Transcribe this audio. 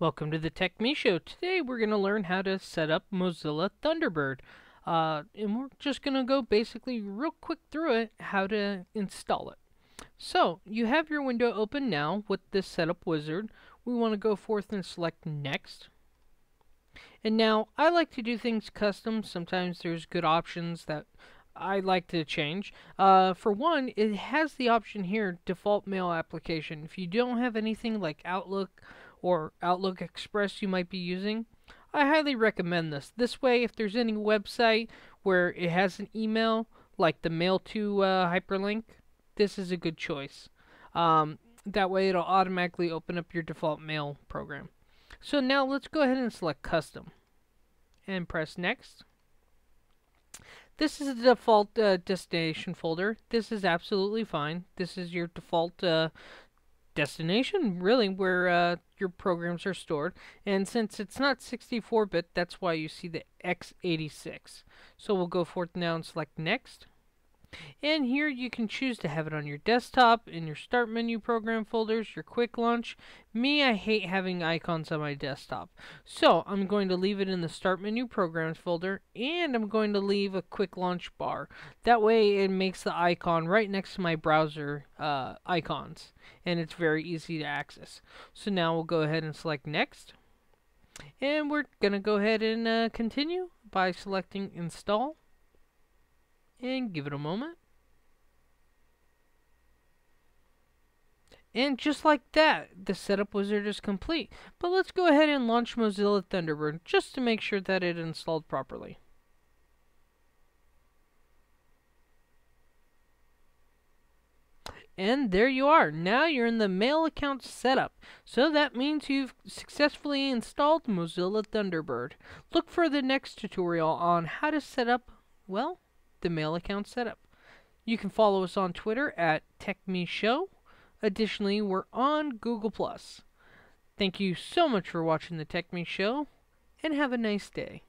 Welcome to the Tech Me Show. Today we're going to learn how to set up Mozilla Thunderbird. Uh, and we're just going to go basically real quick through it, how to install it. So, you have your window open now with this setup wizard. We want to go forth and select Next. And now, I like to do things custom. Sometimes there's good options that I like to change. Uh, for one, it has the option here, default mail application. If you don't have anything like Outlook or Outlook Express you might be using, I highly recommend this. This way, if there's any website where it has an email, like the Mail to uh, hyperlink, this is a good choice. Um, that way, it'll automatically open up your default mail program. So now let's go ahead and select Custom and press Next. This is the default uh, destination folder. This is absolutely fine. This is your default uh, destination, really, where uh, your programs are stored. And since it's not 64-bit, that's why you see the x86. So we'll go forth now and select Next. And here you can choose to have it on your desktop, in your start menu program folders, your quick launch. Me, I hate having icons on my desktop. So I'm going to leave it in the start menu programs folder and I'm going to leave a quick launch bar. That way it makes the icon right next to my browser uh, icons and it's very easy to access. So now we'll go ahead and select next. And we're going to go ahead and uh, continue by selecting install and give it a moment. And just like that, the setup wizard is complete. But let's go ahead and launch Mozilla Thunderbird just to make sure that it installed properly. And there you are. Now you're in the mail account setup. So that means you've successfully installed Mozilla Thunderbird. Look for the next tutorial on how to set up, well, the mail account setup. You can follow us on Twitter at TechMeShow. Additionally, we're on Google+. Thank you so much for watching the Tech Me Show, and have a nice day.